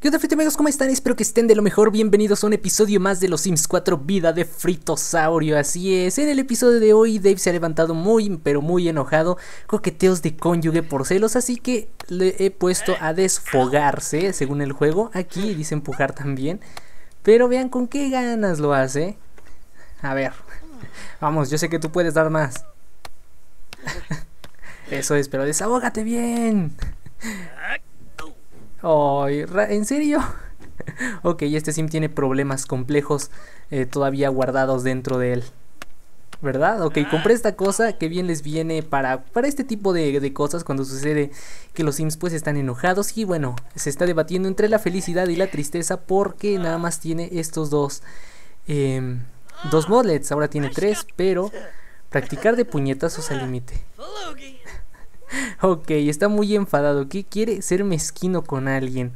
¿Qué onda frito amigos? ¿Cómo están? Espero que estén de lo mejor. Bienvenidos a un episodio más de los Sims 4 Vida de Fritosaurio. Así es, en el episodio de hoy Dave se ha levantado muy pero muy enojado. Coqueteos de cónyuge por celos, así que le he puesto a desfogarse, según el juego. Aquí dice empujar también. Pero vean con qué ganas lo hace. A ver, vamos, yo sé que tú puedes dar más. Eso es, pero desahógate bien. Ay, ¿en serio? ok, este sim tiene problemas complejos eh, todavía guardados dentro de él. ¿Verdad? Ok, compré esta cosa que bien les viene para, para este tipo de, cosas cuando sucede que los sims pues están enojados y bueno, se está debatiendo entre la felicidad y la tristeza porque nada más tiene estos dos, em, dos modlets, ahora tiene tres, pero practicar de puñetazos al límite. ok, está muy enfadado. ¿Qué quiere ser mezquino con alguien?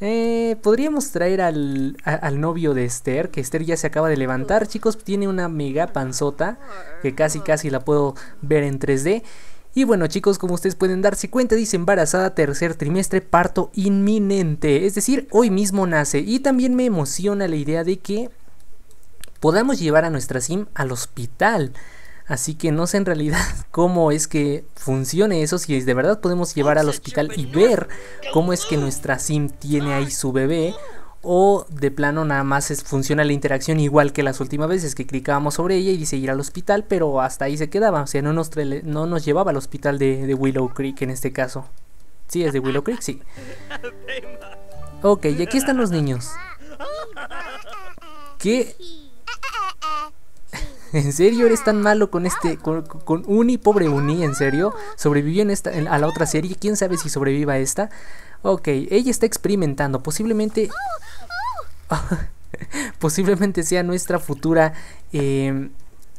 Eh, podríamos traer al, al, novio de Esther, que Esther ya se acaba de levantar, chicos, tiene una mega panzota, que casi casi la puedo ver en 3D. Y bueno chicos, como ustedes pueden darse cuenta, dice embarazada tercer trimestre, parto inminente, es decir, hoy mismo nace. Y también me emociona la idea de que podamos llevar a nuestra sim al hospital. Así que no sé en realidad cómo es que funcione eso, si de verdad podemos llevar al hospital y ver cómo es que nuestra sim tiene ahí su bebé o de plano nada más funciona la interacción igual que las últimas veces que clicábamos sobre ella y dice ir al hospital, pero hasta ahí se quedaba, o sea, no nos, no nos llevaba al hospital de, de Willow Creek en este caso. ¿Sí es de Willow Creek? Sí. Ok, y aquí están los niños. ¿Qué ¿En serio eres tan malo con este, con, Uni, pobre Uni, en serio? ¿Sobrevivió en esta, a la otra serie? ¿Quién sabe si sobreviva a esta? Ok, ella está experimentando, posiblemente... posiblemente sea nuestra futura... Eh,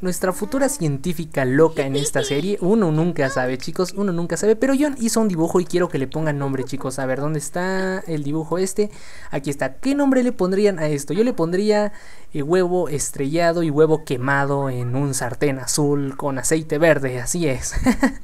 nuestra futura científica loca en esta serie. Uno nunca sabe, chicos, uno nunca sabe. Pero John hizo un dibujo y quiero que le pongan nombre, chicos. A ver, ¿dónde está el dibujo este? Aquí está. ¿Qué nombre le pondrían a esto? Yo le pondría eh, huevo estrellado y huevo quemado en un sartén azul con aceite verde. Así es.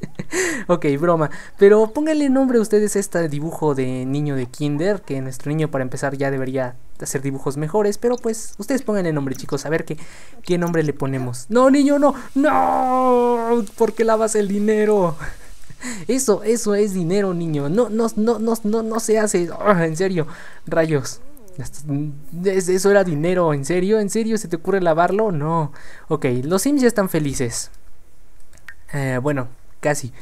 ok, broma. Pero pónganle nombre a ustedes a este dibujo de niño de kinder. Que nuestro niño para empezar ya debería hacer dibujos mejores, pero pues ustedes pongan el nombre, chicos, a ver qué, qué nombre le ponemos. No, niño, no, no, porque lavas el dinero. Eso, eso es dinero, niño. No, no, no, no, no, no se hace. Ah, en serio, rayos. Eso era dinero, ¿en serio? ¿En serio se te ocurre lavarlo? No. Ok, los Sims ya están felices. Eh, bueno, casi.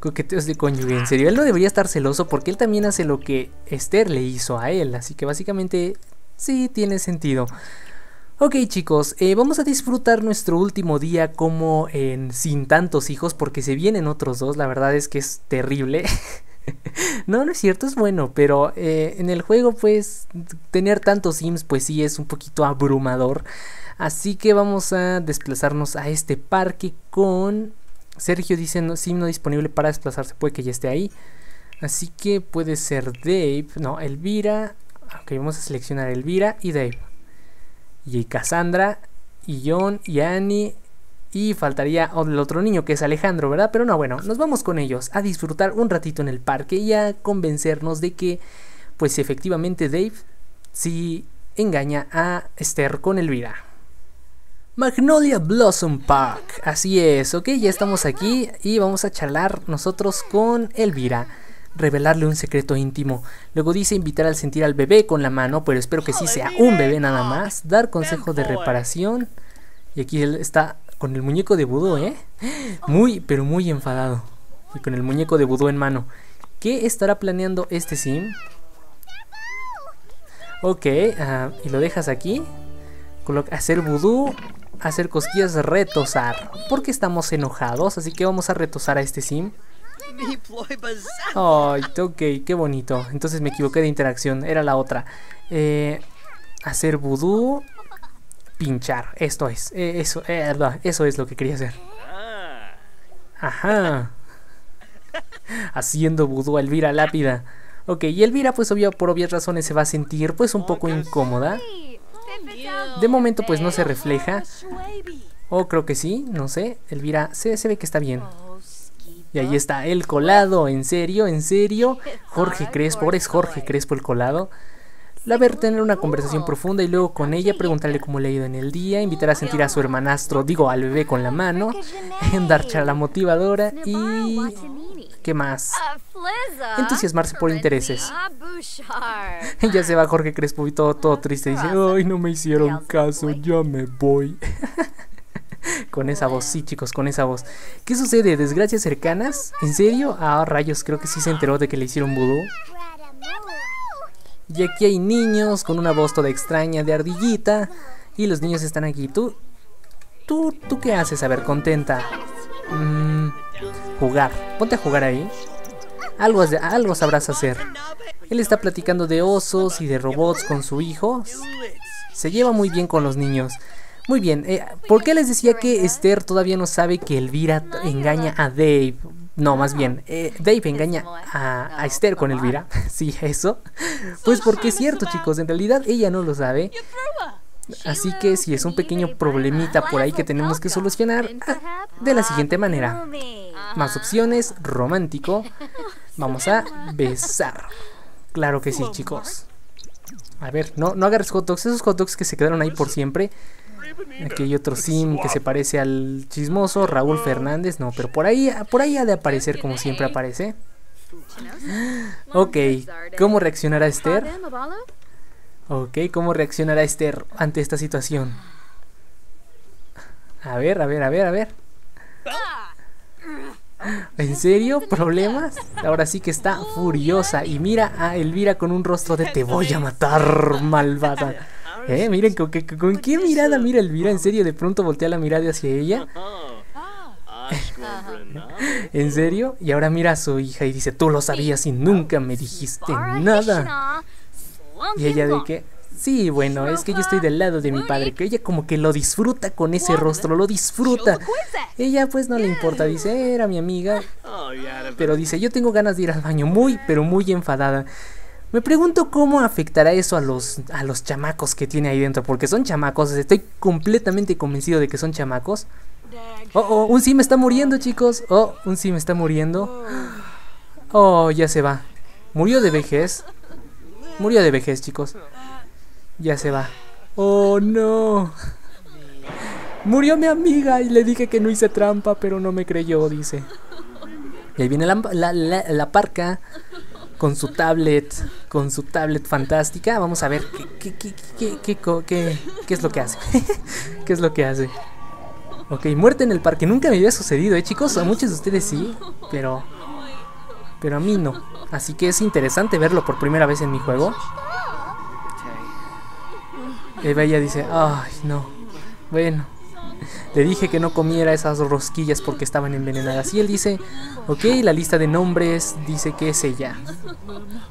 Coqueteos de cónyuge, en serio. Él no debería estar celoso porque él también hace lo que Esther le hizo a él. Así que básicamente Sí, tiene sentido. Ok chicos, eh, vamos a disfrutar nuestro último día como sin tantos hijos porque se vienen otros dos, la verdad es que es terrible. no, no es cierto, es bueno, pero eh, en el juego pues tener tantos sims pues sí es un poquito abrumador. Así que vamos a desplazarnos a este parque con... Sergio dice sim no disponible para desplazarse, puede que ya esté ahí. Así que puede ser Dave, no, Elvira, Ok, vamos a seleccionar Elvira y Dave. Y Cassandra, y John, y Annie. Y faltaría el otro niño que es Alejandro, ¿verdad? Pero no, bueno, nos vamos con ellos a disfrutar un ratito en el parque y a convencernos de que, pues efectivamente Dave sí engaña a Esther con Elvira. Magnolia Blossom Park, así es, ok, ya estamos aquí y vamos a charlar nosotros con Elvira revelarle un secreto íntimo. Luego dice invitar al sentir al bebé con la mano, pero espero que sí sea un bebé nada más. Dar consejos de reparación. Y aquí él está con el muñeco de vudú, ¿eh? Muy, pero muy enfadado. Y con el muñeco de vudú en mano. ¿Qué estará planeando este sim? Ok, ah, y lo dejas aquí. hacer vudú, hacer cosquillas, retosar. Porque estamos enojados, así que vamos a retosar a este sim. Ay, ok, qué bonito. Entonces me equivoqué de interacción, era la otra. Eh, hacer vudú, pinchar. Esto es, eh, eso, eh, eso es lo que quería hacer. Ajá. Haciendo vudú a Elvira Lápida. Ok, y Elvira pues obvio, por obvias razones se va a sentir pues un poco incómoda. De momento pues no se refleja. O creo que sí, no sé. Elvira se, se ve que está bien. Y ahí está el colado, en serio, en serio. Jorge Crespo, ahora es Jorge Crespo el colado. la ver tener una conversación profunda y luego con ella preguntarle cómo le ha ido en el día, invitar a sentir a su hermanastro, digo al bebé con la mano, dar charla motivadora y... ¿Qué más? Entusiasmarse por intereses. ya se va Jorge Crespo y todo, todo triste. Dice, ay, no me hicieron caso, ya me voy. Con esa voz, sí chicos, con esa voz. ¿Qué sucede? ¿Desgracias cercanas? ¿En serio? Ah, rayos, creo que sí se enteró de que le hicieron vudú. Y aquí hay niños con una voz toda extraña de ardillita. Y los niños están aquí. ¿Tú? ¿Tú, tú qué haces? A ver, contenta. Mm, jugar. Ponte a jugar ahí. Algo, algo sabrás hacer. Él está platicando de osos y de robots con su hijo. Se lleva muy bien con los niños. Muy bien, eh, ¿por qué les decía que Esther todavía no sabe que Elvira engaña a Dave? No, más bien, eh, Dave engaña a, Esther con Elvira. sí, eso. Pues porque es cierto, chicos, en realidad ella no lo sabe. Así que si es un pequeño problemita por ahí que tenemos que solucionar ah, de la siguiente manera. Más opciones, romántico. Vamos a besar. Claro que sí, chicos. A ver, no, no agarres hot dogs. Esos hot dogs que se quedaron ahí por siempre. Aquí hay otro sim que se parece al chismoso, Raúl Fernández, no, pero por ahí, por ahí ha de aparecer como siempre aparece. Ok, ¿cómo reaccionará Esther? Ok, ¿cómo reaccionará Esther ante esta situación? A ver, a ver, a ver, a ver. ¿En serio? ¿Problemas? Ahora sí que está furiosa y mira a Elvira con un rostro de te voy a matar, malvada. Eh, miren, ¿con, con, qué mirada mira Elvira? ¿En serio? De pronto voltea la mirada hacia ella. ¿En serio? Y ahora mira a su hija y dice, tú lo sabías y nunca me dijiste nada. Y ella de que, sí, bueno, es que yo estoy del lado de mi padre, que ella como que lo disfruta con ese rostro, lo disfruta. Ella pues no le importa, dice, era mi amiga. Pero dice, yo tengo ganas de ir al baño, muy, pero muy enfadada. Me pregunto cómo afectará eso a los, a los chamacos que tiene ahí dentro, porque son chamacos, estoy completamente convencido de que son chamacos. Oh, oh, un sim está muriendo, chicos. Oh, un sim está muriendo. Oh, ya se va. Murió de vejez. Murió de vejez, chicos. Ya se va. Oh, no. Murió mi amiga y le dije que no hice trampa, pero no me creyó, dice. Y ahí viene la, la, la parca con su tablet, con su tablet fantástica. Vamos a ver qué, qué, qué, qué, qué es lo que hace. ¿Qué es lo que hace? Ok, muerte en el parque. Nunca me había sucedido, ¿eh, chicos? A muchos de ustedes sí, pero... Pero a mí no. Así que es interesante verlo por primera vez en mi juego. Eva ya dice, ay, no. Bueno, le dije que no comiera esas rosquillas porque estaban envenenadas. Y él dice, ok, la lista de nombres dice que es ella.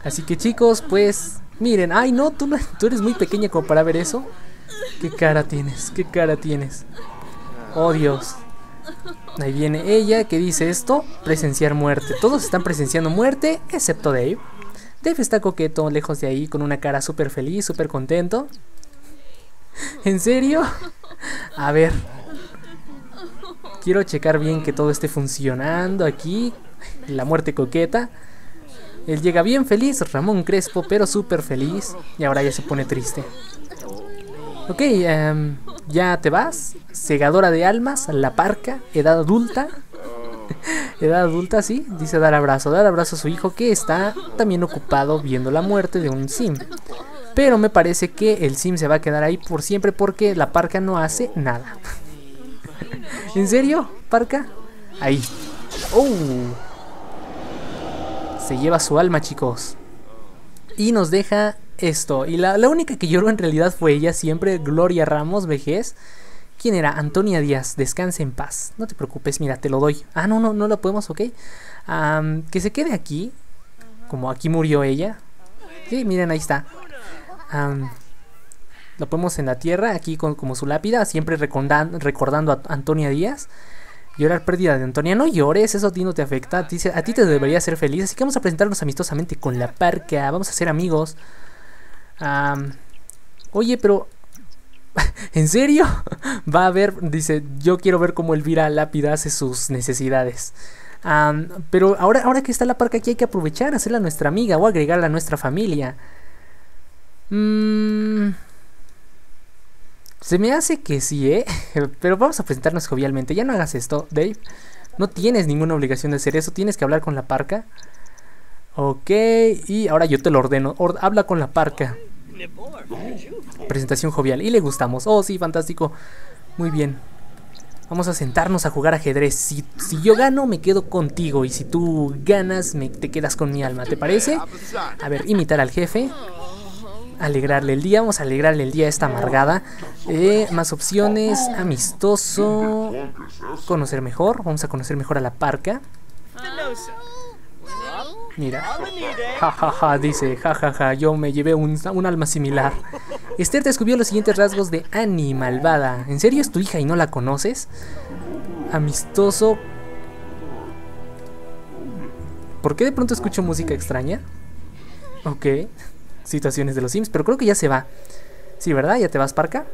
Así que chicos, pues miren, ay no, tú, tú eres muy pequeña como para ver eso. ¿Qué cara tienes? ¿Qué cara tienes? Oh Dios. Ahí viene ella que dice esto, presenciar muerte. Todos están presenciando muerte, excepto Dave. Dave está coqueto, lejos de ahí, con una cara súper feliz, súper contento. ¿En serio? A ver, Quiero checar bien que todo esté funcionando aquí. La muerte coqueta. Él llega bien feliz, Ramón Crespo, pero súper feliz. Y ahora ya se pone triste. Ok, em, ya te vas. Segadora de almas, la parca, edad adulta. edad adulta, sí, dice dar abrazo. Dar abrazo a su hijo que está también ocupado viendo la muerte de un sim. Pero me parece que el sim se va a quedar ahí por siempre porque la parca no hace nada. ¿En serio? ¿Parca? Ahí. ¡Oh! Se lleva su alma, chicos. Y nos deja esto. Y la, única que lloró en realidad fue ella, siempre Gloria Ramos, vejez. ¿Quién era? Antonia Díaz, descanse en paz. No te preocupes, mira, te lo doy. Ah, no, no, no lo podemos, ok. que se quede aquí. Como aquí murió ella. Sí, miren, ahí está. Lo ponemos en la tierra, aquí con, como su lápida, siempre recordando, a Antonia Díaz. Llorar pérdida de Antonia, no llores, eso a ti no te afecta, a ti, a ti te debería ser feliz. Así que vamos a presentarnos amistosamente con la parca, vamos a ser amigos. oye, pero ¿En serio? Va a ver, dice, yo quiero ver cómo Elvira Lápida hace sus necesidades. pero ahora, ahora que está la parca aquí hay que aprovechar, hacerla nuestra amiga o agregarla a nuestra familia. Mmm... Se me hace que sí, ¿eh? Pero vamos a presentarnos jovialmente. Ya no hagas esto, Dave. No tienes ninguna obligación de hacer eso. Tienes que hablar con la parca. Ok, y ahora yo te lo ordeno. habla con la parca. Presentación jovial. Y le gustamos. Oh, sí, fantástico. Muy bien. Vamos a sentarnos a jugar ajedrez. Si, si yo gano, me quedo contigo. Y si tú ganas, te quedas con mi alma. ¿Te parece? A ver, imitar al jefe alegrarle el día. Vamos a alegrarle el día a esta amargada. Eh, más opciones. Amistoso. Conocer mejor. Vamos a conocer mejor a la parca. Mira. Jajaja, ja, ja, dice. Jajaja, ja, yo me llevé un, un alma similar. Esther descubrió los siguientes rasgos de Annie, malvada. ¿En serio es tu hija y no la conoces? Amistoso. ¿Por qué de pronto escucho música extraña? Ok situaciones de los Sims, pero creo que ya se va. Sí, ¿verdad? ¿Ya te vas, Parca?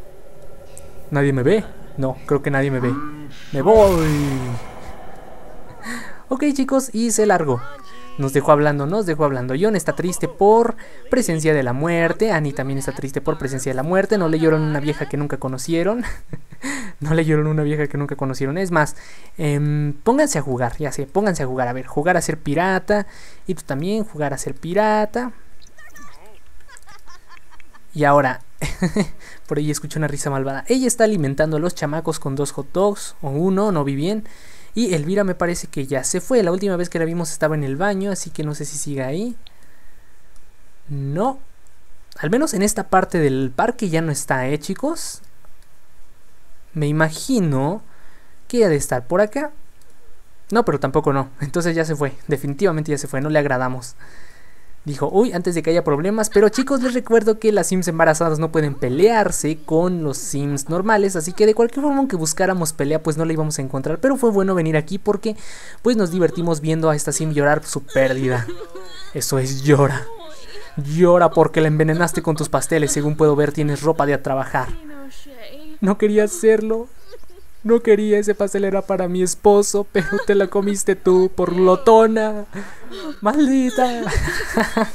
¿Nadie me ve? No, creo que nadie me ve. ¡Me voy! Ok, chicos, y se largó. Nos dejó hablando, nos dejó hablando. John está triste por presencia de la muerte. Annie también está triste por presencia de la muerte. No leyeron una vieja que nunca conocieron. no leyeron una vieja que nunca conocieron. Es más, em, pónganse a jugar, ya sé, pónganse a jugar. A ver, jugar a ser pirata. Y tú también, jugar a ser pirata. Y ahora, por ahí escucho una risa malvada. Ella está alimentando a los chamacos con dos hot dogs, o uno, no vi bien. Y Elvira me parece que ya se fue. La última vez que la vimos estaba en el baño, así que no sé si sigue ahí. No. Al menos en esta parte del parque ya no está, ¿eh, chicos? Me imagino que ha de estar por acá. No, pero tampoco no. Entonces ya se fue. Definitivamente ya se fue. No le agradamos. Dijo, uy, antes de que haya problemas, pero chicos les recuerdo que las Sims embarazadas no pueden pelearse con los Sims normales, así que de cualquier forma aunque buscáramos pelea pues no la íbamos a encontrar, pero fue bueno venir aquí porque pues nos divertimos viendo a esta Sim llorar su pérdida. Eso es llora. Llora porque la envenenaste con tus pasteles, según puedo ver tienes ropa de a trabajar. No quería hacerlo, no quería ese pastel era para mi esposo, pero te la comiste tú por glotona. Maldita.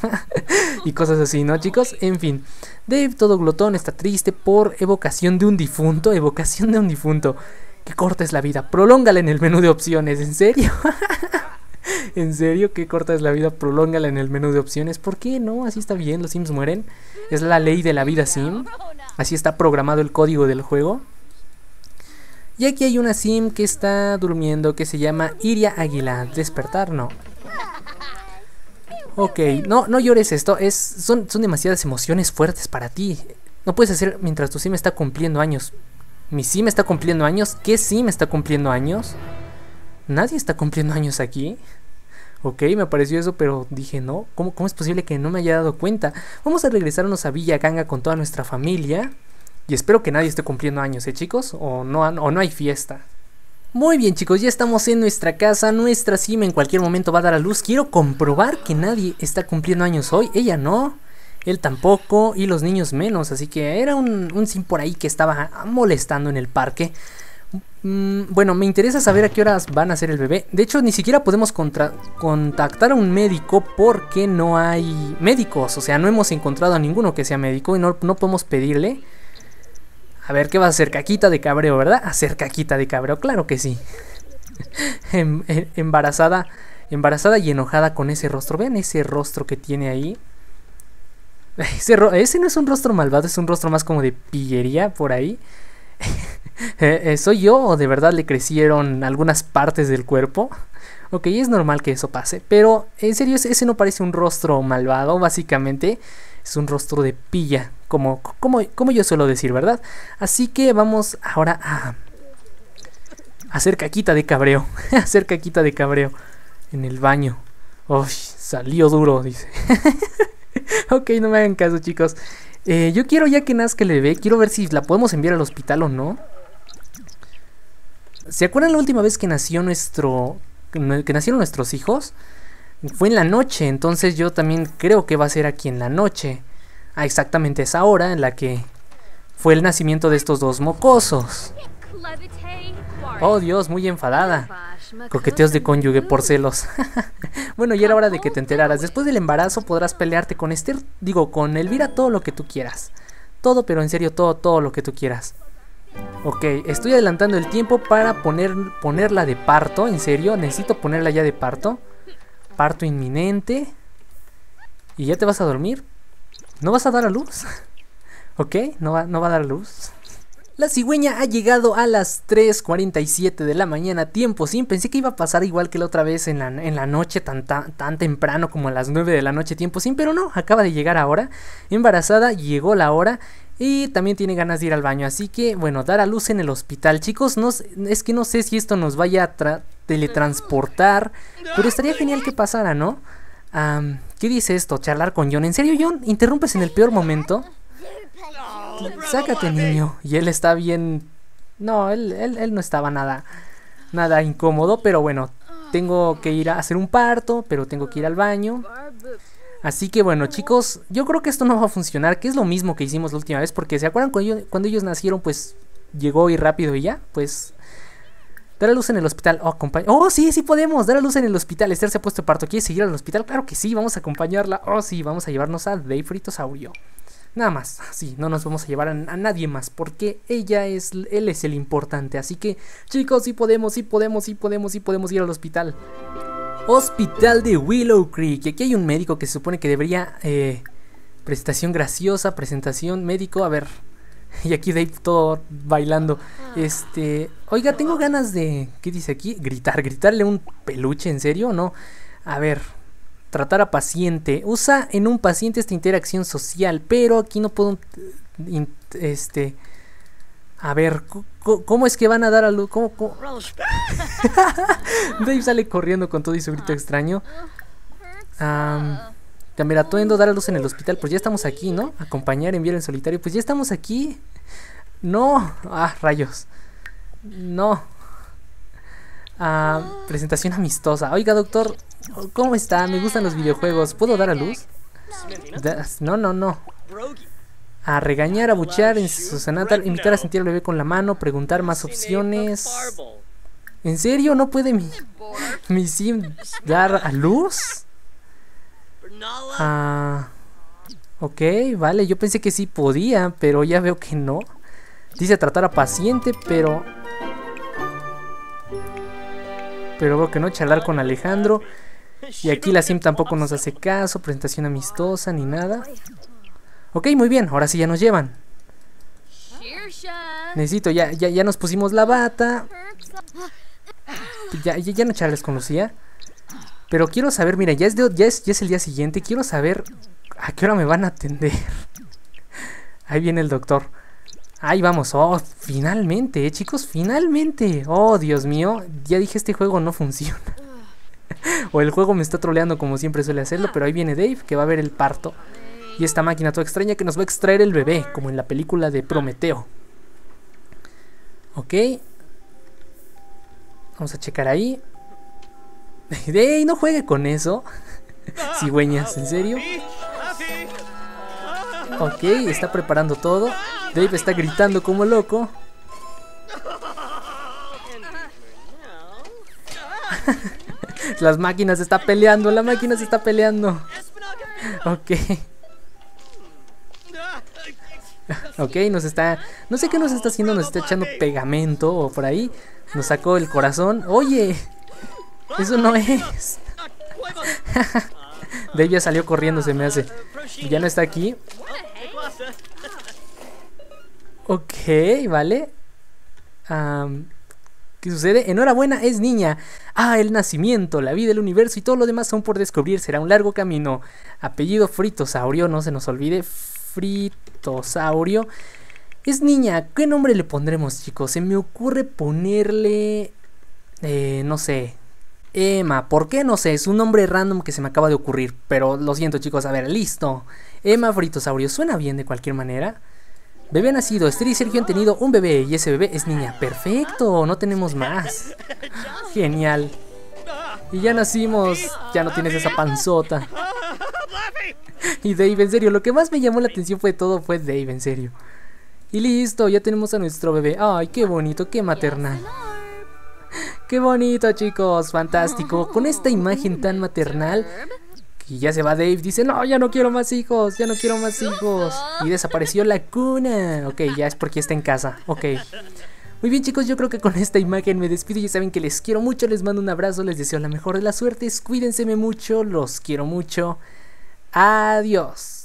y cosas así, ¿no, chicos? En fin, Dave todo glotón está triste por evocación de un difunto, evocación de un difunto. Que corta es la vida, prolóngala en el menú de opciones, ¿en serio? ¿En serio? ¿Qué corta es la vida? Prolóngala en el menú de opciones. ¿Por qué no? Así está bien, los Sims mueren. Es la ley de la vida Sim. Así está programado el código del juego. Y aquí hay una sim que está durmiendo que se llama Iria Águila. Despertar, no. Ok, no, no llores esto. Es, son, son demasiadas emociones fuertes para ti. No puedes hacer mientras tu sim está cumpliendo años. ¿Mi sim está cumpliendo años? ¿Qué sim está cumpliendo años? ¿Nadie está cumpliendo años aquí? Ok, me pareció eso, pero dije, no, ¿cómo, ¿cómo es posible que no me haya dado cuenta? Vamos a regresarnos a Villa Ganga con toda nuestra familia. Y espero que nadie esté cumpliendo años, ¿eh, chicos? O no, o no hay fiesta. Muy bien chicos, ya estamos en nuestra casa, nuestra cima en cualquier momento va a dar a luz. Quiero comprobar que nadie está cumpliendo años hoy. Ella no, él tampoco y los niños menos. Así que era un, un sim por ahí que estaba molestando en el parque. Mm, bueno, me interesa saber a qué horas van a ser el bebé. De hecho, ni siquiera podemos contactar a un médico porque no hay médicos. O sea, no hemos encontrado a ninguno que sea médico y no, no podemos pedirle. A ver, ¿qué va a hacer? Caquita de cabreo, ¿verdad? Hacer caquita de cabreo, claro que sí. Em, em, embarazada, embarazada y enojada con ese rostro. Vean ese rostro que tiene ahí. Ese, no es un rostro malvado, es un rostro más como de pillería por ahí. Eh, eh, ¿Soy yo o de verdad le crecieron algunas partes del cuerpo? Ok, es normal que eso pase, pero en serio, ese no parece un rostro malvado, básicamente es un rostro de pilla, como, como, como yo suelo decir, ¿verdad? Así que vamos ahora a hacer caquita de cabreo, hacer caquita de cabreo en el baño. Uy, salió duro, dice. ok, no me hagan caso, chicos. Eh, yo quiero ya que nazca el bebé, quiero ver si la podemos enviar al hospital o no. ¿Se acuerdan la última vez que nació nuestro... que nacieron nuestros hijos? Fue en la noche, entonces yo también creo que va a ser aquí en la noche. A exactamente esa hora en la que fue el nacimiento de estos dos mocosos. Oh Dios, muy enfadada. Coqueteos de cónyuge por celos. bueno, ya era hora de que te enteraras. Después del embarazo podrás pelearte con Esther, digo, con Elvira, todo lo que tú quieras. Todo, pero en serio, todo, todo lo que tú quieras. Ok, estoy adelantando el tiempo para poner, ponerla de parto, en serio, necesito ponerla ya de parto. Parto inminente. ¿Y ya te vas a dormir? ¿No vas a dar a luz? ¿Ok? ¿No va, no va a dar a luz? La cigüeña ha llegado a las 3.47 de la mañana, tiempo sin. Pensé que iba a pasar igual que la otra vez en la, en la noche, tan, tan, tan, temprano como a las 9 de la noche, tiempo sin. Pero no, acaba de llegar ahora. Embarazada, llegó la hora. Y también tiene ganas de ir al baño. Así que, bueno, dar a luz en el hospital. Chicos, no, es que no sé si esto nos vaya a teletransportar. Pero estaría genial que pasara, ¿no? ¿Qué dice esto? Charlar con John. ¿En serio, John? ¿Interrumpes en el peor momento? Sácate, niño. Y él está bien. No, él, él, no estaba nada, nada incómodo, pero bueno, tengo que ir a hacer un parto, pero tengo que ir al baño. Así que bueno, chicos, yo creo que esto no va a funcionar, que es lo mismo que hicimos la última vez, porque se acuerdan cuando ellos, cuando ellos nacieron, pues llegó y rápido y ya, pues dar a luz en el hospital. Oh, oh, sí, sí podemos, dar a luz en el hospital. Esther se ha puesto parto. ¿Quieres seguir al hospital? Claro que sí, vamos a acompañarla. Oh, sí, vamos a llevarnos a Dave Fritosaurio. Nada más, sí, no nos vamos a llevar a, nadie más porque ella es, él es el importante. Así que, chicos, sí podemos, sí podemos, sí podemos, sí podemos ir al hospital. Hospital de Willow Creek. Aquí hay un médico que se supone que debería... Eh, presentación graciosa, presentación médico. A ver. Y aquí Dave todo bailando. Este... Oiga, tengo ganas de... ¿Qué dice aquí? Gritar. Gritarle un peluche, ¿en serio no? A ver, Tratar a paciente. Usa en un paciente esta interacción social, pero aquí no puedo... Este... A ver, ¿cómo es que van a dar a luz? ¿Cómo, Dave sale corriendo con todo y su grito extraño. Um, cambiar dar a luz en el hospital. Pues ya estamos aquí, ¿no? Acompañar, enviar en solitario. Pues ya estamos aquí. No. Ah, rayos. No. Ah, presentación amistosa. Oiga, doctor, ¿cómo está? Me gustan los videojuegos. ¿Puedo dar a luz? No, no, no. A regañar, a buchear, en su sanata, invitar a sentir al bebé con la mano, preguntar más opciones. ¿En serio? ¿No puede mi, mi sim dar a luz? Ah, ok, vale, yo pensé que sí podía, pero ya veo que no. Dice tratar a paciente, pero pero veo que no, charlar con Alejandro. Y aquí la sim tampoco nos hace caso, presentación amistosa ni nada. Ok, muy bien, ahora sí ya nos llevan. Necesito, ya, ya, ya nos pusimos la bata. Ya, ya, no charles con Lucía. Pero quiero saber, mira, ya es, ya, es, ya es el día siguiente. Quiero saber a qué hora me van a atender. Ahí viene el doctor. Ahí vamos, oh, finalmente, eh, chicos, finalmente. Oh, Dios mío, ya dije este juego no funciona. o el juego me está troleando como siempre suele hacerlo, pero ahí viene Dave que va a ver el parto. Y esta máquina toda extraña que nos va a extraer el bebé, como en la película de Prometeo. Ok. Vamos a checar ahí. Dave, no juegue con eso. Cigüeñas, ¿en serio? Ok, está preparando todo. Dave está gritando como loco. Las máquinas se está peleando, la máquina se está peleando. Ok. Ok, nos está... No sé qué nos está haciendo, nos está echando pegamento o por ahí. Nos sacó el corazón. Oye, eso no es. Dave ya salió corriendo, se me hace. Ya no está aquí. Ok, vale. ¿Qué sucede? Enhorabuena, es niña. Ah, el nacimiento, la vida, el universo y todo lo demás son por descubrir. Será un largo camino. Apellido Fritosaurio, no se nos olvide. Fritosaurio. Es niña. ¿Qué nombre le pondremos, chicos? Se me ocurre ponerle... Eh, no sé. Emma. ¿Por qué? No sé. Es un nombre random que se me acaba de ocurrir. Pero lo siento, chicos. A ver, listo. Emma Fritosaurio. Suena bien de cualquier manera. Bebé nacido, Esther y Sergio han tenido un bebé y ese bebé es niña. Perfecto, no tenemos más. Genial. Y ya nacimos, ya no tienes esa panzota. Y Dave, en serio, lo que más me llamó la atención fue todo, fue Dave, en serio. Y listo, ya tenemos a nuestro bebé. Ay, qué bonito, qué maternal. Qué bonito, chicos, fantástico. Con esta imagen tan maternal, y ya se va Dave, dice, no, ya no quiero más hijos, ya no quiero más hijos. Y desapareció la cuna. Ok, ya es porque está en casa. Ok. Muy bien chicos, yo creo que con esta imagen me despido. Ya saben que les quiero mucho, les mando un abrazo, les deseo la mejor de las suertes. Cuídense mucho, los quiero mucho. Adiós.